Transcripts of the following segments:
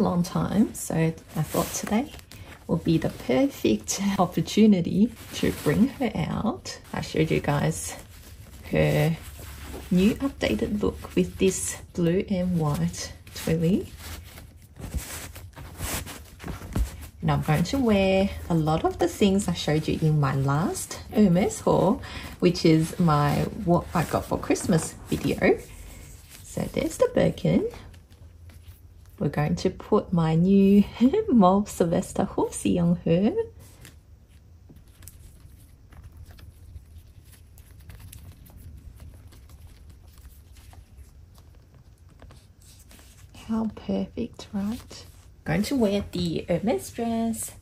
long time. So I thought today will be the perfect opportunity to bring her out. I showed you guys her new updated look with this blue and white twilly. And I'm going to wear a lot of the things I showed you in my last Hermes haul, which is my what I got for Christmas video. So there's the Birkin. We're going to put my new Mauve Sylvestre horsey on her. How perfect, right? Going to wear the Hermes dress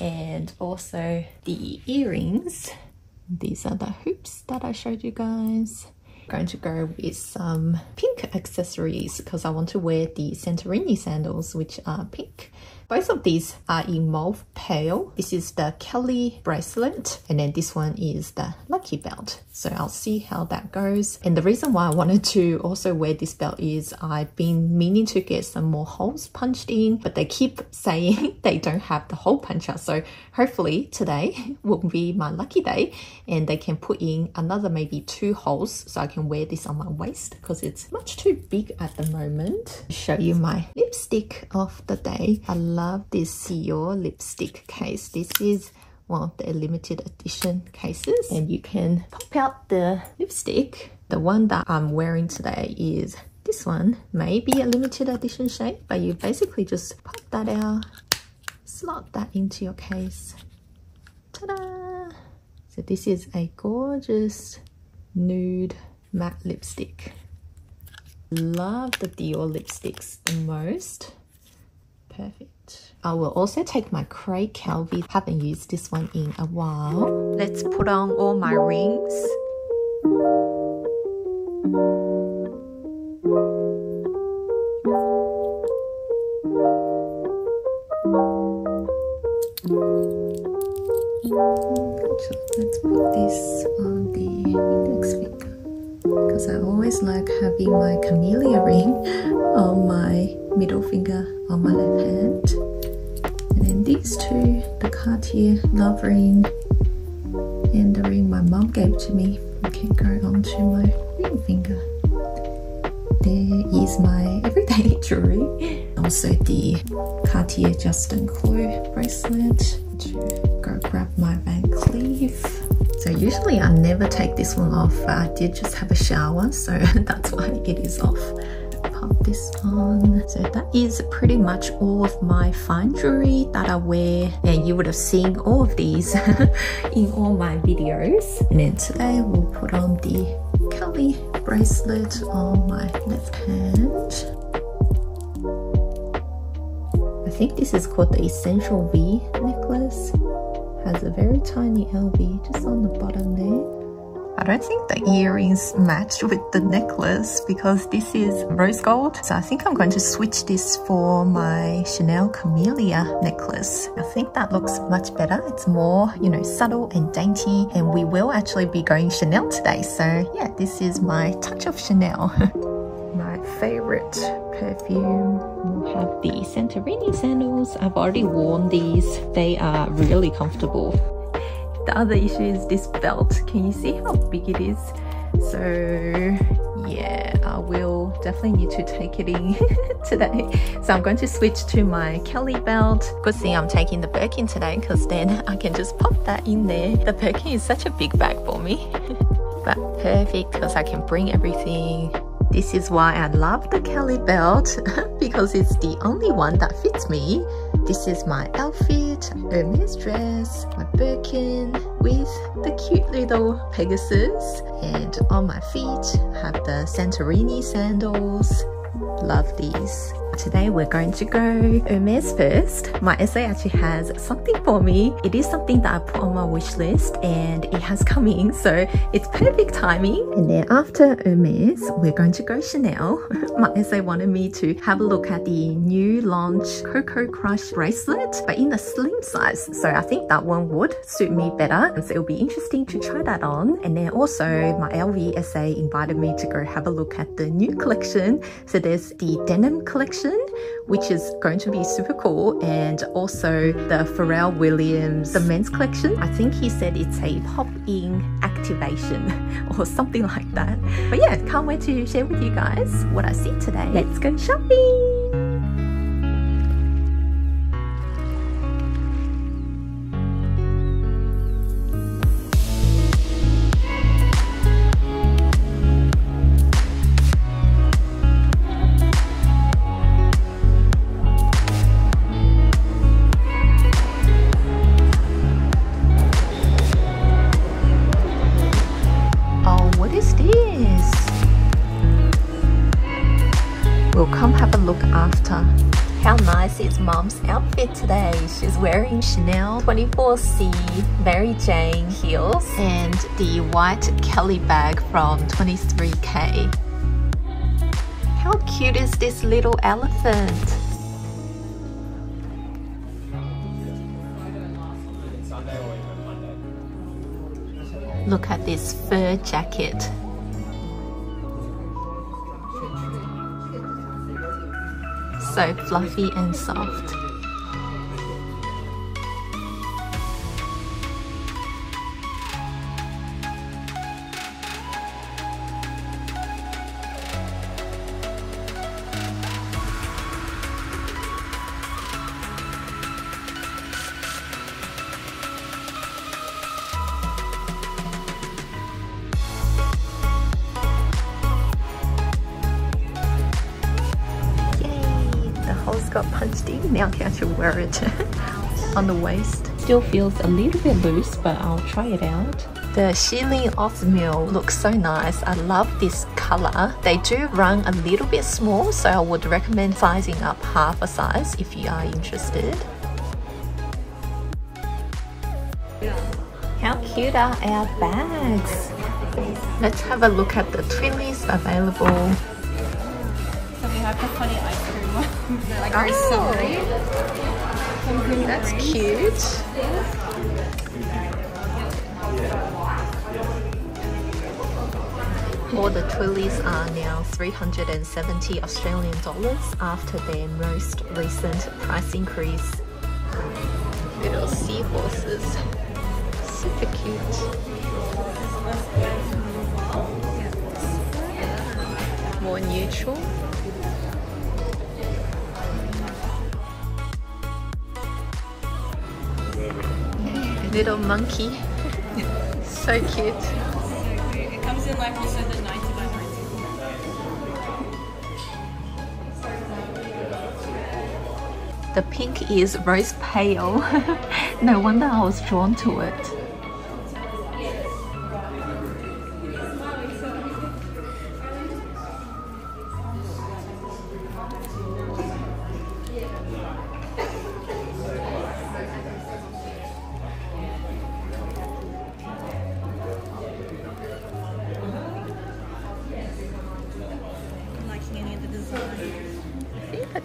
and also the earrings. These are the hoops that I showed you guys. Going to go with some pink accessories because I want to wear the Santorini sandals which are pink. Both of these are in mauve pale. This is the Kelly bracelet and then this one is the lucky belt. So I'll see how that goes. And the reason why I wanted to also wear this belt is I've been meaning to get some more holes punched in, but they keep saying they don't have the hole puncher. So hopefully today will be my lucky day and they can put in another maybe two holes so I can wear this on my waist because it's much too big at the moment. Show you my lipstick of the day. I love this Dior lipstick case. This is one of the limited edition cases and you can pop out the lipstick. The one that I'm wearing today is this one. Maybe a limited edition shape, but you basically just pop that out, slot that into your case. Ta-da! So this is a gorgeous nude matte lipstick. Love the Dior lipsticks the most. Perfect. I will also take my Craie Calvi. Haven't used this one in a while. Let's put on all my rings. let's put this on the index finger because I always like having my camellia ring on my middle finger on my left hand. And then these two, the Cartier Love Ring and the ring my mom gave to me, can go onto my ring finger. There is my everyday jewelry. Also the Cartier Juste un Clou bracelet to go grab my Van Cleef. So usually I never take this one off. I did just have a shower, so that's why it is off this on. So that is pretty much all of my fine jewelry that I wear and you would have seen all of these in all my videos. And then today we'll put on the Kelly bracelet on my left hand. I think this is called the Essential V necklace. Has a very tiny LV just on the bottom there. I don't think the earrings match with the necklace because this is rose gold. So I think I'm going to switch this for my Chanel Camellia necklace. I think that looks much better. It's more, you know, subtle and dainty and we will actually be going Chanel today. So yeah, this is my touch of Chanel. my favorite perfume will have the Santorini sandals. I've already worn these. They are really comfortable. The other issue is this belt. Can you see how big it is? So yeah, I will definitely need to take it in today. So I'm going to switch to my Kelly belt. Good thing I'm taking the Birkin today because then I can just pop that in there. The Birkin is such a big bag for me. but perfect because I can bring everything this is why I love the Kelly belt because it's the only one that fits me. This is my outfit, Hermes dress, my Birkin with the cute little Pegasus and on my feet have the Santorini sandals. Love these. Today we're going to go Hermes first. My essay actually has something for me. It is something that I put on my wish list and it has come in so it's perfect timing. And then after Hermes, we're going to go Chanel. my essay wanted me to have a look at the new launch Coco Crush bracelet but in a slim size. So I think that one would suit me better. And so it'll be interesting to try that on. And then also my LV essay invited me to go have a look at the new collection. So there's the denim collection which is going to be super cool, and also the Pharrell Williams, the men's collection. I think he said it's a pop-in activation or something like that. But yeah, can't wait to share with you guys what I see today. Let's go shopping! Chanel 24C Mary Jane heels and the white Kelly bag from 23K. How cute is this little elephant? Look at this fur jacket. so fluffy and soft. Wear it on the waist. Still feels a little bit loose, but I'll try it out. The Sheilin Osmio looks so nice. I love this color. They do run a little bit small, so I would recommend sizing up half a size if you are interested. How cute are our bags? Let's have a look at the Twillies available. they're like very oh. summery. That's cute. All the Twillies are now 370 Australian dollars after their most recent price increase. Little seahorses. Super cute. More neutral. Little monkey. so cute. It comes in like said the 90 by 90. The pink is rose pale. no wonder I was drawn to it.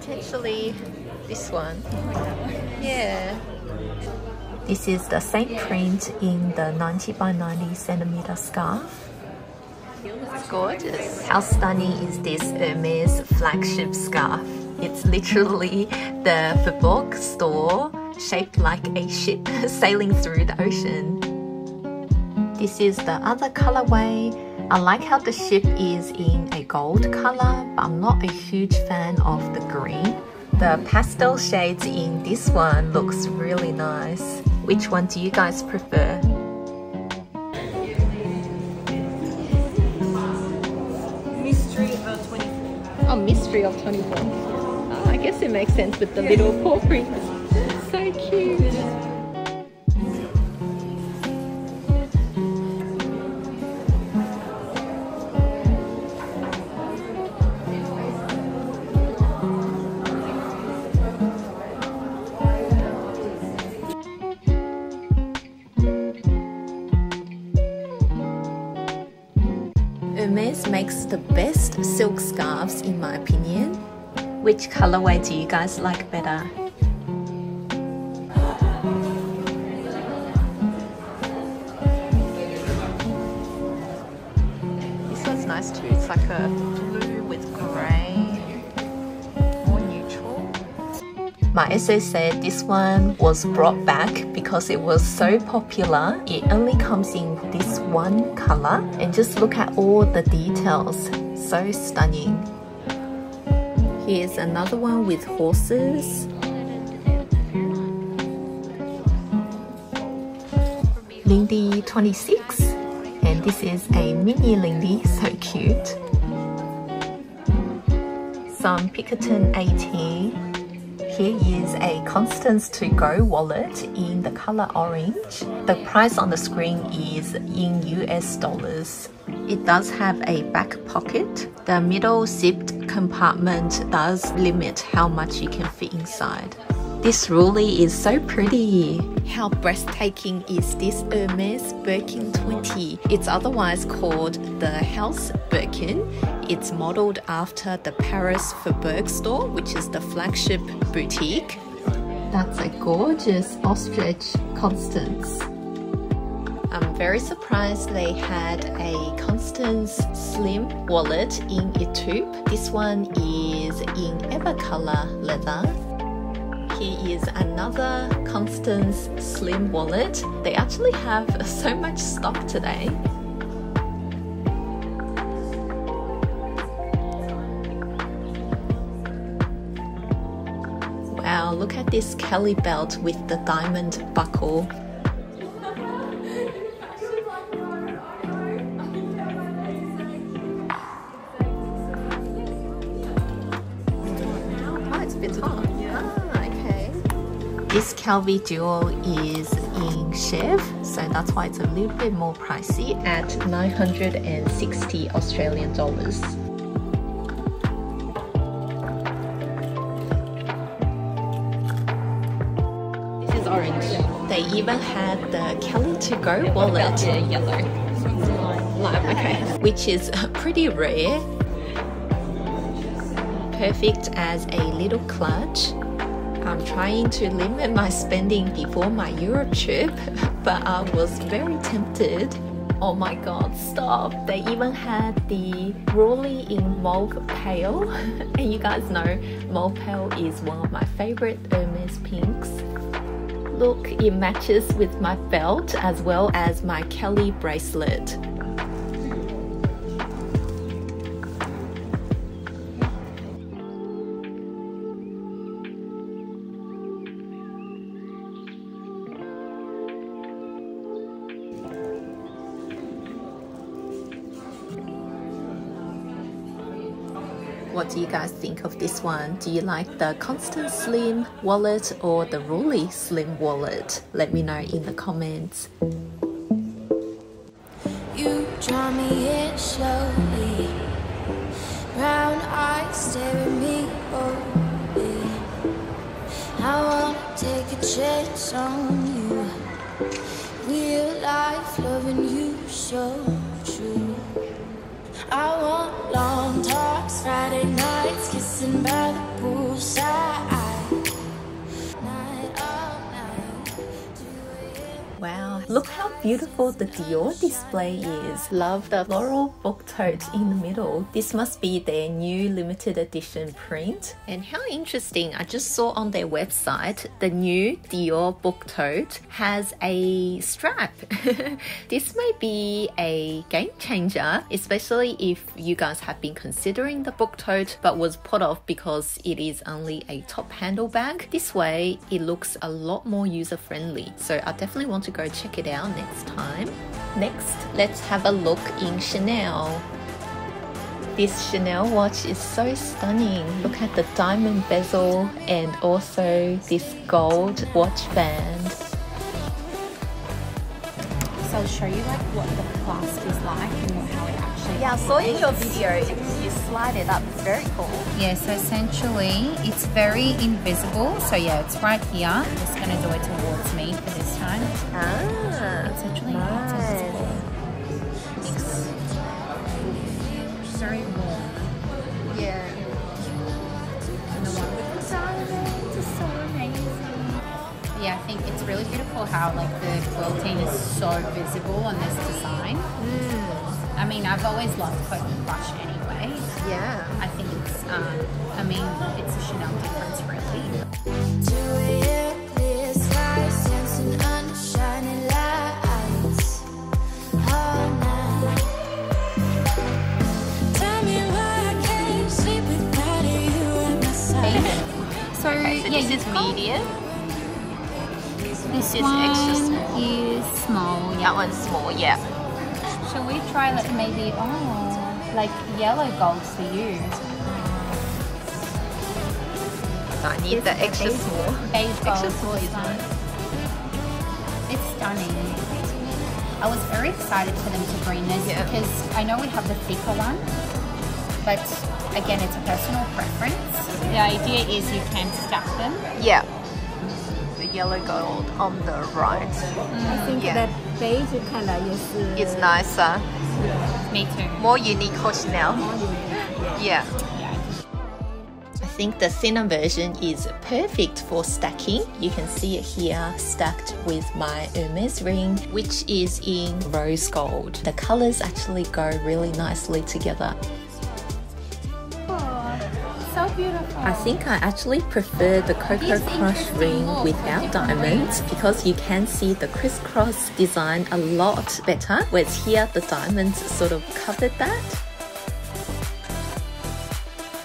Potentially this one. Yeah. This is the same print in the 90 by 90 centimeter scarf. It's gorgeous. How stunning is this Hermes flagship scarf? It's literally the Faubourg store shaped like a ship sailing through the ocean. This is the other colorway I like how the ship is in gold color, but I'm not a huge fan of the green. The pastel shades in this one looks really nice. Which one do you guys prefer? Mystery of 24. Oh, Mystery of 24. Oh, I guess it makes sense with the little paw prints. Makes the best silk scarves in my opinion. Which colorway do you guys like better? This one's nice too. It's like a blue with grey. More neutral. My essay said this one was brought back because it was so popular. It only comes in this one color and just look at all the details. So stunning. Here's another one with horses. Lindy 26 and this is a mini Lindy, so cute. Some Picotin 18 here is a Constance to go wallet in the color orange. The price on the screen is in US dollars. It does have a back pocket. The middle zipped compartment does limit how much you can fit inside. This Roulis is so pretty. How breathtaking is this Hermes Birkin 20? It's otherwise called the House Birkin. It's modeled after the Paris Faubourg store, which is the flagship boutique. That's a gorgeous ostrich Constance. I'm very surprised they had a Constance Slim wallet in Etoupe. This one is in Evercolor leather here is another Constance Slim wallet. They actually have so much stock today. Wow, look at this Kelly belt with the diamond buckle. Oh, it's a bit. This Calvi Duo is in Chev, so that's why it's a little bit more pricey at 960 Australian dollars. This is orange. They even had the Kelly to go wallet. Yellow. Lime, okay. Which is pretty rare. Perfect as a little clutch I'm trying to limit my spending before my Europe trip, but I was very tempted. Oh my god, stop! They even had the Roulis in Mauve Pale, and you guys know Mauve Pale is one of my favorite Hermes pinks. Look, it matches with my belt as well as my Kelly bracelet. What do you guys think of this one? Do you like the Constance Slim wallet or the Roulis Slim wallet? Let me know in the comments. You draw me in slowly Brown eyes stare at me boldly I wanna take a chance on you Real life loving you so beautiful the Dior display is. Love the floral book tote in the middle. This must be their new limited edition print. And how interesting, I just saw on their website, the new Dior book tote has a strap. this may be a game changer, especially if you guys have been considering the book tote but was put off because it is only a top handle bag. This way, it looks a lot more user friendly. So I definitely want to to go check it out next time. Next, let's have a look in Chanel. This Chanel watch is so stunning. Look at the diamond bezel and also this gold watch band. So I'll show you like what the clasp is like and how it Yeah, I saw in your video you slide it up. It's very cool. Yeah, so essentially it's very invisible. So yeah, it's right here. I'm just going to do it towards me for this time. Ah, it's actually nice. It's very warm. Yeah. And the one with the diamonds is so amazing. Yeah, I think it's really beautiful how like the quilting is so visible on this design. Mm. I mean, I've always loved Coco Crush anyway. Yeah. I think it's, um, I mean, it's a Chanel difference really. So, okay, so yeah, this is medium. This, this one extra small. is small. Yeah. That one's small, yeah. Shall we try like maybe oh like yellow gold for you? So I need the extra beige, small. Beige gold. Extra small is nice. It's stunning. I was very excited for them to bring this yeah. because I know we have the thicker one, but again, it's a personal preference. The idea is you can stack them. Yeah. The yellow gold on the right. Mm, I think yeah. that beige color is... Uh, it's nicer. Me too. More unique for Chanel. More unique, yeah. yeah. I think the thinner version is perfect for stacking. You can see it here stacked with my Hermes ring, which is in rose gold. The colors actually go really nicely together I think I actually prefer the Coco Crush ring without diamonds because you can see the crisscross design a lot better, whereas here the diamonds sort of covered that.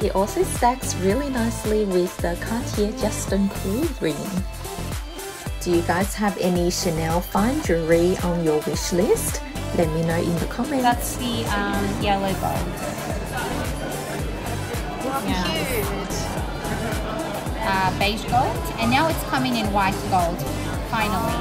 It also stacks really nicely with the Cartier Juste un Clou ring. Do you guys have any Chanel fine jewelry on your wish list? Let me know in the comments. That's the um, yellow gold yeah. cute. Uh, beige gold, and now it's coming in white gold, finally.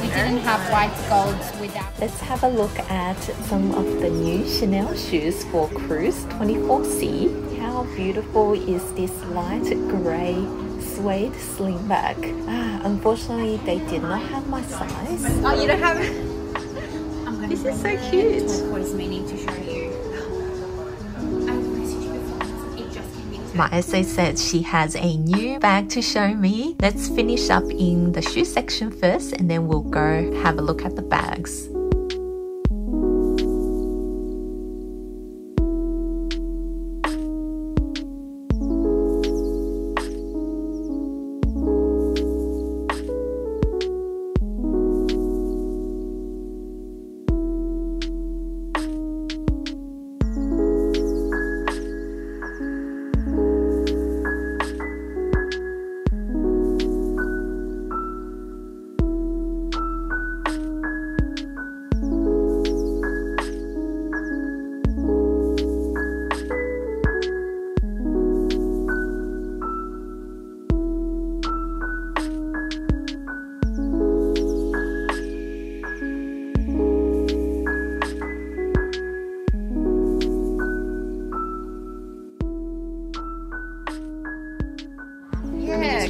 We didn't have white gold without. Let's have a look at some of the new Chanel shoes for Cruise 24C. How beautiful is this light grey suede slingback? Ah, unfortunately, they did not have my size. Oh, you don't have. This is so cute. Turquoise meaning to show you. My essay said she has a new bag to show me. Let's finish up in the shoe section first and then we'll go have a look at the bags.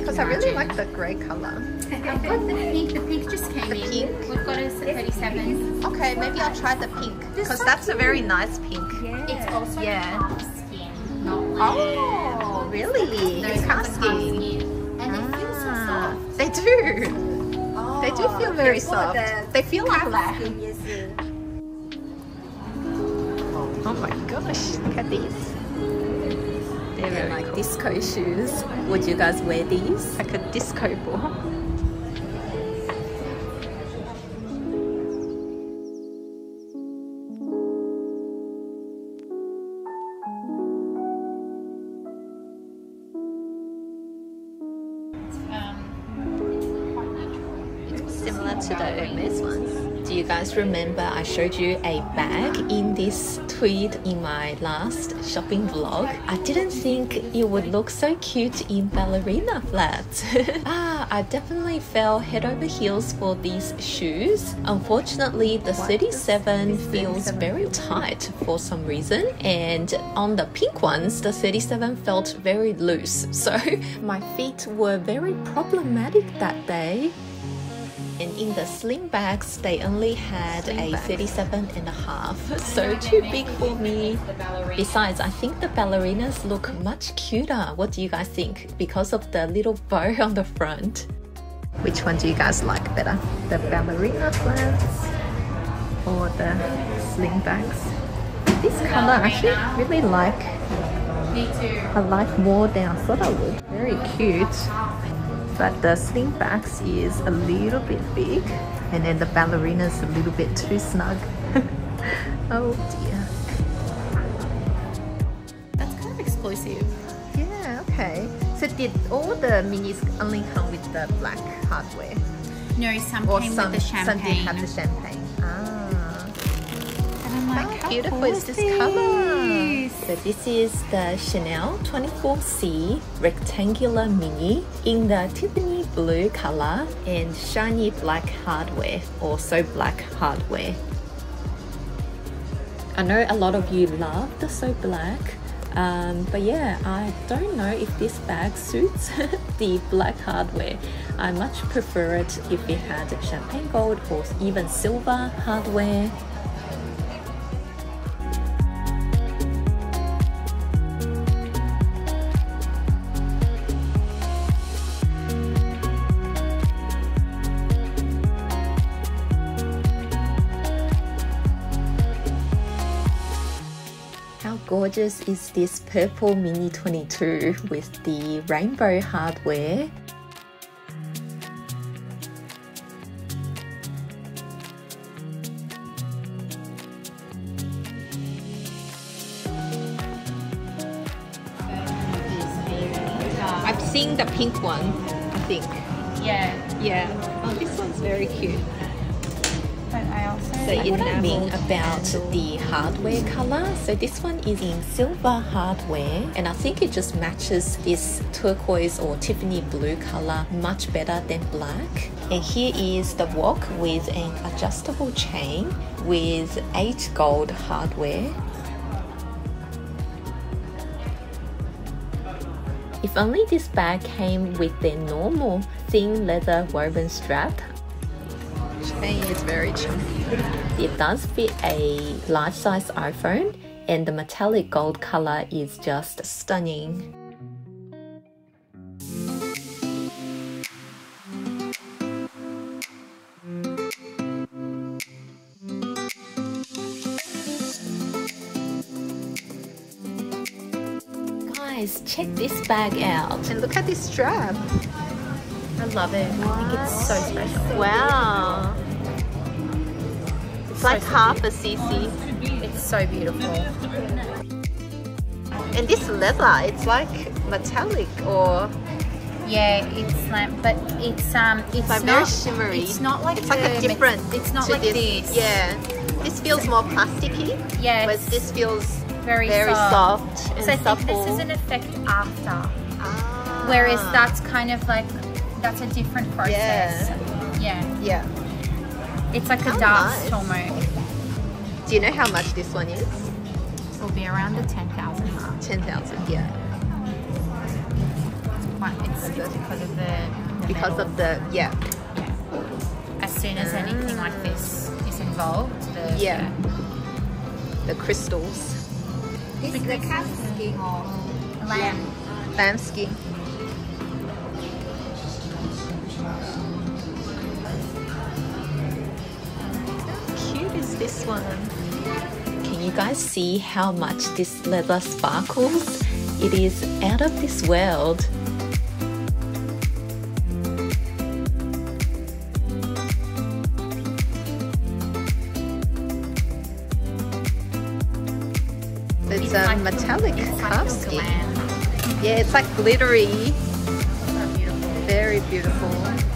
Because I really like the grey colour. I've got the pink. The pink just came the in. Pink? We've got a 37. Okay, maybe I'll try the pink because that's a very nice pink. Yeah. It's also yeah. skin, not Oh, really? No, it's calf skin. And they feel so ah, soft. They do. Oh, they do feel very soft. The they feel like lamb. Oh my gosh, look at these. They're like disco shoes. Would you guys wear these? Like a disco ball. similar to the Hermes ones. Do you guys remember I showed you a bag in this tweed in my last shopping vlog? I didn't think it would look so cute in ballerina flats. ah, I definitely fell head over heels for these shoes. Unfortunately, the 37 feels very tight for some reason and on the pink ones, the 37 felt very loose. So my feet were very problematic that day. And in the sling bags, they only had sling a bags. 37 and a half, so too big for me. Besides, I think the ballerinas look much cuter. What do you guys think? Because of the little bow on the front. Which one do you guys like better? The ballerina flats or the sling bags? This color, I actually really like Me too. I like more than I thought I would. Very cute. But the sling slingbacks is a little bit big. And then the ballerina's a little bit too snug. oh dear. That's kind of exclusive. Yeah, okay. So did all the minis only come with the black hardware? No, some Or came some, with the champagne some did have the champagne. Ah. and I'm like, How how beautiful cool is this color? This? So this is the Chanel 24C rectangular mini in the Tiffany blue color and shiny black hardware, also black hardware. I know a lot of you love the so black, um, but yeah, I don't know if this bag suits the black hardware. I much prefer it if it had champagne gold or even silver hardware. Gorgeous is this purple Mini 22 with the rainbow hardware? I've seen the pink one, I think. Yeah, Yeah. Oh, this one's very cute. But I also So like you what I mean mean about the hardware color. So this one is in silver hardware and I think it just matches this turquoise or Tiffany blue color much better than black. And here is the walk with an adjustable chain with 8 gold hardware. If only this bag came with the normal thin leather woven strap, is very chunky. It does fit a large size iPhone and the metallic gold color is just stunning. Guys, check this bag out. And look at this strap. I love it. I think it's so special. Wow. It's like half a cc. It's so beautiful. And this leather, it's like metallic or Yeah, it's like, but it's um, it's like not very shimmery. It's not like it's like a different. It's not like this. Yeah. This feels more plasticky. Yeah, Whereas this feels very very soft. soft, and So I think this is an effect after, Ah. whereas that's kind of like that's a different process. Yeah. Yeah, Yeah. It's like How a dust nice. almost. Do you know how much this one is? It will be around the ten thousand mark. Ten thousand. Yeah. Quite- It's, it's because of the, the Because metal. of the yeah. as soon as anything like mm. this is involved, the, Yeah. The crystals. This is the calf skin or lamb. Lamb skin. This one? Can you guys see how much this leather sparkles? It is out of this world. It's a like- metallic like calf skin. Yeah, it's like glittery. Very beautiful.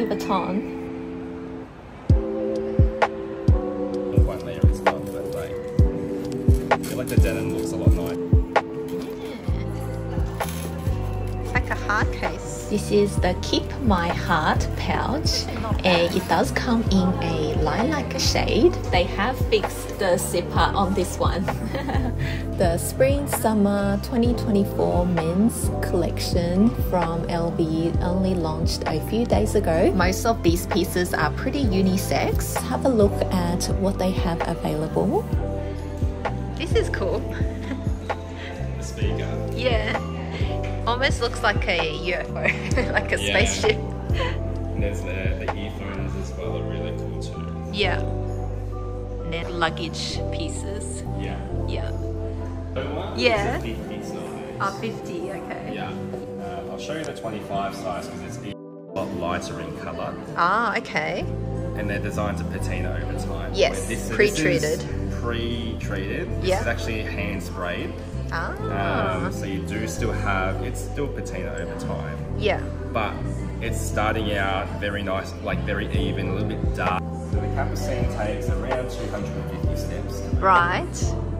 Louis Vuitton. The layer is fun, but like, I feel like the denim looks a lot nicer. It's like a hard case. This is the Keep My Heart pouch, and it does come in a lilac shade. They have fixed the zipper on this one. the Spring Summer 2024 men's collection from LV only launched a few days ago. Most of these pieces are pretty unisex. Have a look at what they have available. This is cool. The speaker. Yeah. Almost looks like a UFO, like a Yeah. spaceship. And there's the, the earphones as well are really cool too. Yeah. Luggage pieces. Yeah. Yeah. Yeah. is a 50. Oh, 50, okay. Yeah. Uh, I'll show you the 25 size because it's a lot lighter in colour. Ah, okay. And they're designed to patina over time. Yes, this- pre-treated. Pre-treated. This Yeah. is actually hand sprayed. Ah. Um, so you do still have, it's still patina over time. yeah. but it's starting out very nice, like very even, a little bit dark. So the Capucine takes around 250 steps. Right.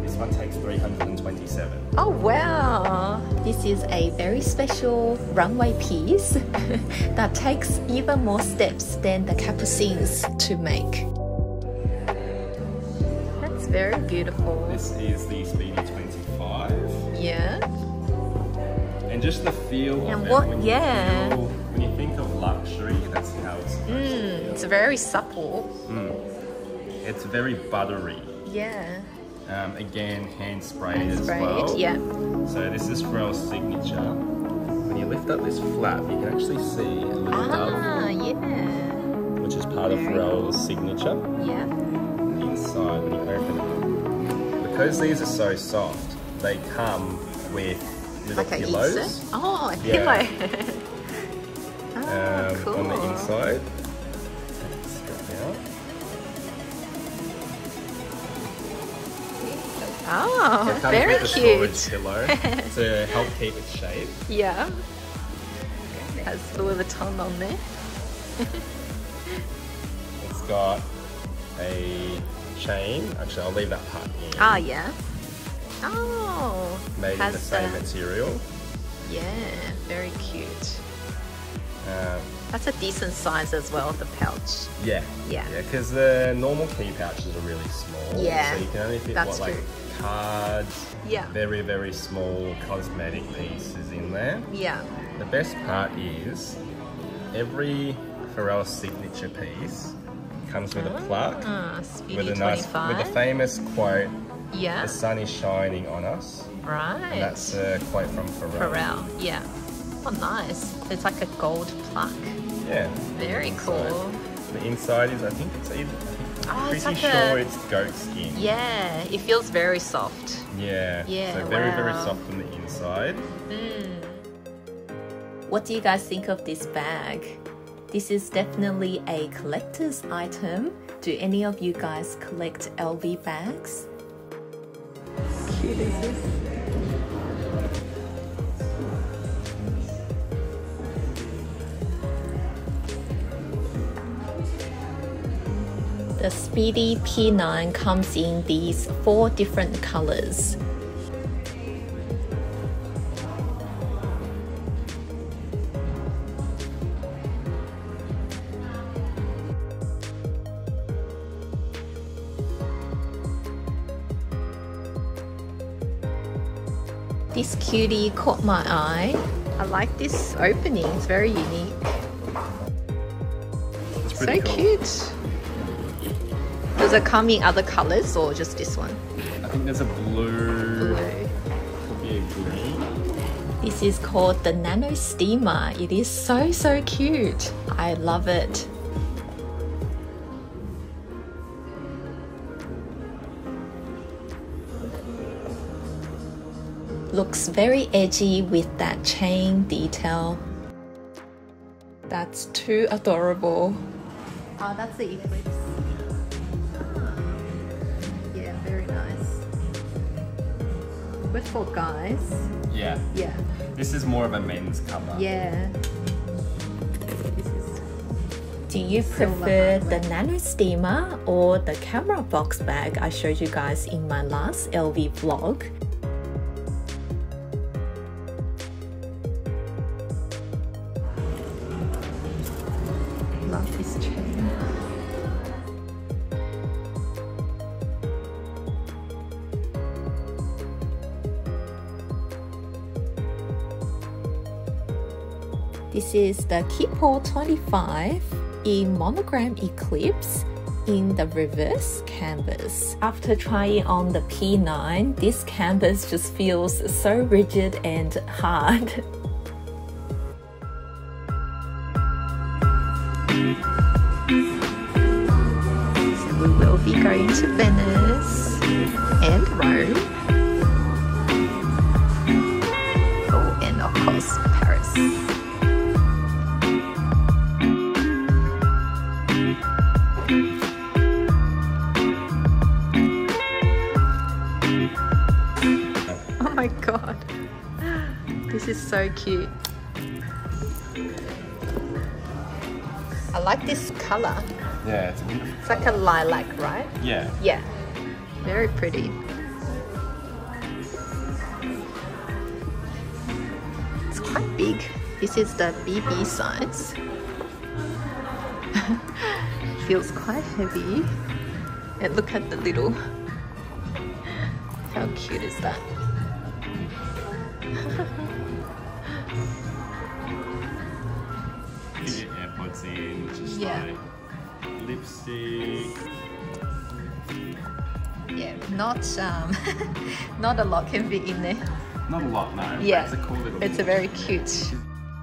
This one takes 327. Oh, wow. This is a very special runway piece that takes even more steps than the capucines to make. That's very beautiful. This is the Speedy 25. Yeah. And just the feel And of it what- when you yeah. feel- when you think of luxury, that's how it's Mm, it's feel. Very supple. It's very buttery. Yeah. Um, again, hand sprayed as Sprayed, well. yeah. So this is Pharrell's signature. When you lift up this flap, you can actually see a little dove, Ah, yeah. which is part of Very Pharrell's signature. Yeah. inside when you open it. Because these are so soft, they come with little Like pillows? Oh, a Yeah. pillow. ah, um, cool. on the inside. Oh, It very with a storage cute. pillow to help keep its shape. Yeah. Has Louis Vuitton on there. It's got a chain. Actually, I'll leave that part in. Ah, yeah. Oh, Made in the same material. Yeah, very cute. Um, That's a decent size as well, the pouch. yeah. Yeah. Yeah, because the normal key pouches are really small. Yeah, So you can only fit that's what, like true. cards, Yeah. very, very small cosmetic pieces in there. Yeah. The best part is every Pharrell signature piece comes with a plaque Ah, with a nice, 25. with a famous quote, yeah. the sun is shining on us. Right. And that's a quote from Pharrell. Pharrell. Yeah. Oh, nice. It's like a gold plaque. Yeah. Very Inside. cool. The inside is, I think it's either, Oh, pretty it's like sure a- it's goat skin. Yeah, it feels very soft. Yeah. Yeah, So very, very soft on the inside. Hmm. What do you guys think of this bag? This is definitely a collector's item. Do any of you guys collect LV bags? Cute The Speedy P9 comes in these four different colors. This cutie caught my eye. I like this opening, it's very unique. It's So cool. cute. Does it come in other colors or just this one? I think there's a blue, Blue. could be a green. This is called the Nano Steamer. It is so, so cute. I love it. Looks very edgy with that chain detail. That's too adorable. Oh, that's the Eclipse. For guys, Yeah. yeah. This is more of a men's cover. Yeah. Do you prefer the nano steamer or the camera box bag I showed you guys in my last LV vlog? Is the Keepall 25 in Monogram Eclipse in the reverse canvas. After trying on the P9, this canvas just feels so rigid and hard. We will be going to Venice the BB size. Feels quite heavy. And look at the little. How cute is that? You get AirPods in, just Yeah. like lipstick. Yeah, not um, not a lot can be in there. Not a lot, no. Yeah, It's a cool little It's a very cute.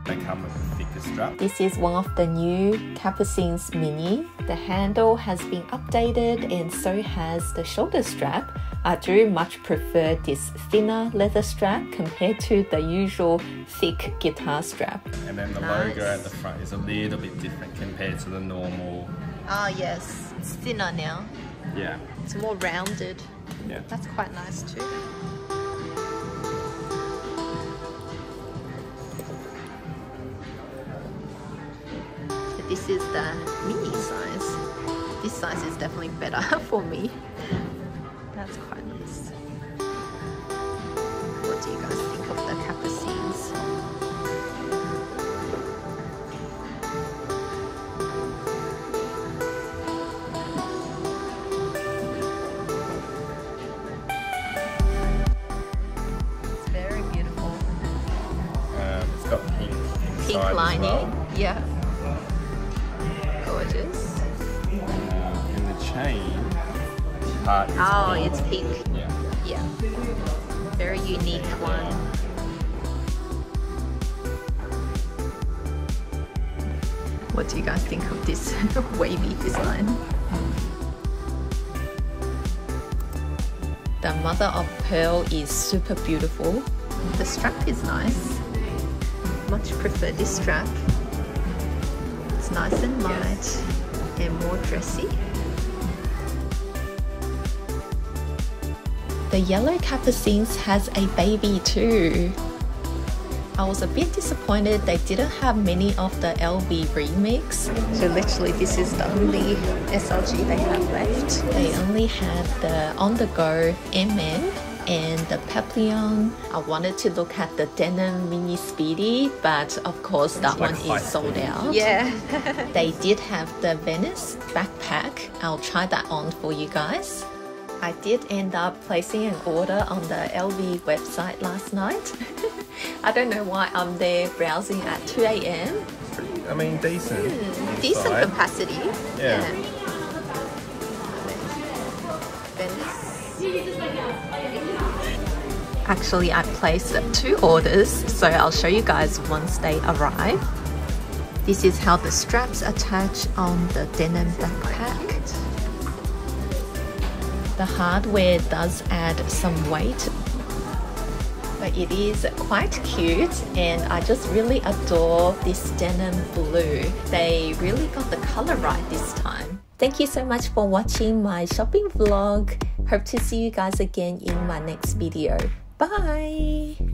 They come with a thicker strap. This is one of the new Capucines Mini. The handle has been updated and so has the shoulder strap. I do much prefer this thinner leather strap compared to the usual thick guitar strap. And then the Nice. logo at the front is a little bit different compared to the normal. Ah yes, it's thinner now. Yeah. It's more rounded. Yeah. That's quite nice too. This is the mini size. This size is definitely better for me. That's quite nice. What do you guys think of the capucines? It's very beautiful. Um, it's got pink Pink lining. well. Yeah. Part is Oh, pink. it's pink. Yeah. Yeah. Very unique one. What do you guys think of this wavy design? The mother of pearl is super beautiful. The strap is nice. Much prefer this strap. It's nice and light and more dressy. The yellow capucines has a baby too. I was a bit disappointed they didn't have many of the LV remix. So literally this is the only SLG they have left. They only had the On The Go MN and the Papillon. I wanted to look at the Denim Mini Speedy, but of course that like one is sold speed. out. Yeah. They did have the Venice backpack. I'll try that on for you guys. I did end up placing an order on the LV website last night. I don't know why I'm there browsing at 2 a.m. I mean, decent. Hmm, decent inside. capacity. Yeah. Actually, I placed two orders, so I'll show you guys once they arrive. This is how the straps attach on the denim backpack. The hardware does add some weight, but it is quite cute and I just really adore this denim blue. They really got the color right this time. Thank you so much for watching my shopping vlog. Hope to see you guys again in my next video. Bye!